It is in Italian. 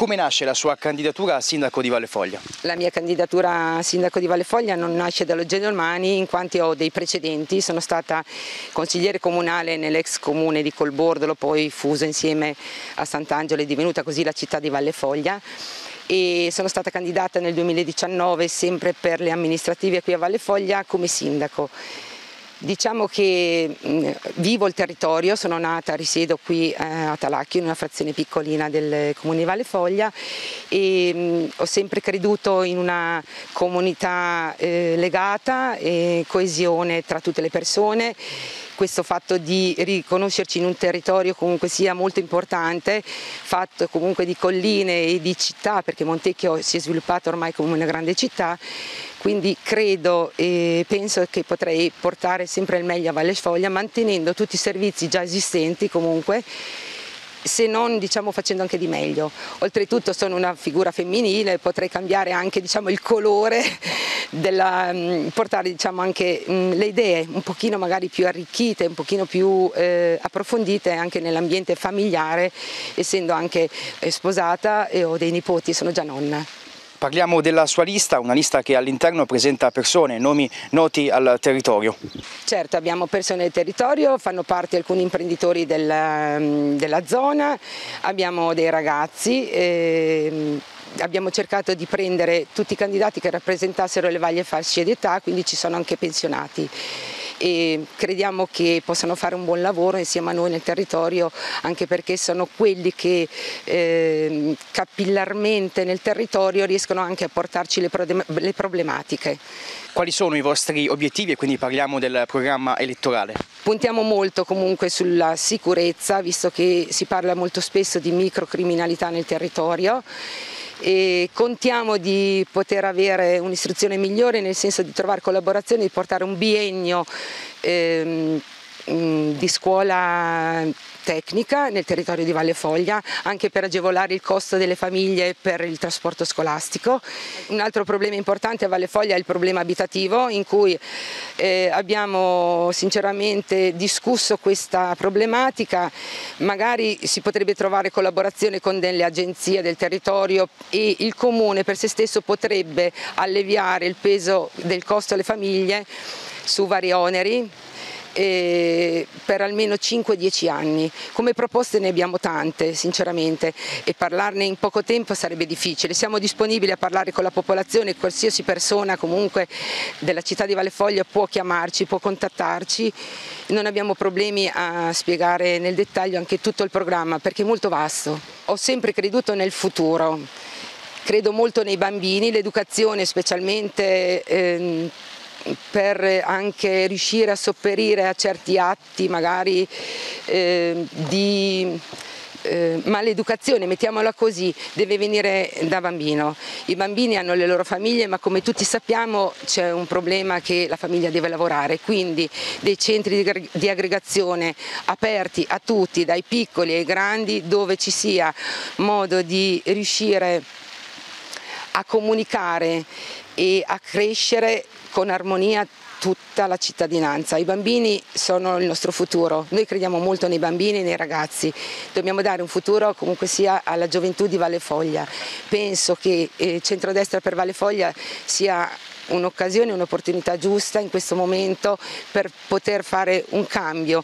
come nasce la sua candidatura a sindaco di Valle Foglia? La mia candidatura a sindaco di Valle Foglia non nasce dall'oggi domani in quanto ho dei precedenti, sono stata consigliere comunale nell'ex comune di Colbordolo, poi fuso insieme a Sant'Angelo è divenuta così la città di Valle Foglia e sono stata candidata nel 2019 sempre per le amministrative qui a Valle Foglia come sindaco. Diciamo che vivo il territorio, sono nata, risiedo qui eh, a Talacchio in una frazione piccolina del comune di Valle Foglia e ho sempre creduto in una comunità eh, legata e coesione tra tutte le persone. Questo fatto di riconoscerci in un territorio comunque sia molto importante, fatto comunque di colline e di città, perché Montecchio si è sviluppato ormai come una grande città, quindi credo e penso che potrei portare sempre il meglio a Valle Sfoglia mantenendo tutti i servizi già esistenti comunque se non diciamo, facendo anche di meglio. Oltretutto sono una figura femminile, potrei cambiare anche diciamo, il colore, della, mm, portare diciamo, anche mm, le idee un pochino magari più arricchite, un pochino più eh, approfondite anche nell'ambiente familiare, essendo anche eh, sposata e ho dei nipoti, sono già nonna. Parliamo della sua lista, una lista che all'interno presenta persone, nomi noti al territorio. Certo, abbiamo persone del territorio, fanno parte alcuni imprenditori della, mm, della zona, abbiamo dei ragazzi. Eh, abbiamo cercato di prendere tutti i candidati che rappresentassero le varie fasce di età, quindi ci sono anche pensionati e crediamo che possano fare un buon lavoro insieme a noi nel territorio anche perché sono quelli che eh, capillarmente nel territorio riescono anche a portarci le, le problematiche. Quali sono i vostri obiettivi e quindi parliamo del programma elettorale? Puntiamo molto comunque sulla sicurezza visto che si parla molto spesso di microcriminalità nel territorio e contiamo di poter avere un'istruzione migliore nel senso di trovare collaborazioni, di portare un biennio ehm, di scuola tecnica nel territorio di Valle Foglia anche per agevolare il costo delle famiglie per il trasporto scolastico. Un altro problema importante a Valle Foglia è il problema abitativo in cui eh, abbiamo sinceramente discusso questa problematica, magari si potrebbe trovare collaborazione con delle agenzie del territorio e il comune per se stesso potrebbe alleviare il peso del costo alle famiglie su vari oneri per almeno 5-10 anni. Come proposte ne abbiamo tante sinceramente e parlarne in poco tempo sarebbe difficile. Siamo disponibili a parlare con la popolazione, qualsiasi persona comunque della città di Valle Foglia può chiamarci, può contattarci, non abbiamo problemi a spiegare nel dettaglio anche tutto il programma perché è molto vasto. Ho sempre creduto nel futuro credo molto nei bambini, l'educazione specialmente eh, per anche riuscire a sopperire a certi atti magari eh, di eh, maleducazione, mettiamola così, deve venire da bambino. I bambini hanno le loro famiglie ma come tutti sappiamo c'è un problema che la famiglia deve lavorare, quindi dei centri di, di aggregazione aperti a tutti, dai piccoli ai grandi, dove ci sia modo di riuscire a comunicare e a crescere con armonia tutta la cittadinanza. I bambini sono il nostro futuro, noi crediamo molto nei bambini e nei ragazzi, dobbiamo dare un futuro comunque sia alla gioventù di Valle Foglia. Penso che eh, centrodestra per Valle Foglia sia un'occasione, un'opportunità giusta in questo momento per poter fare un cambio.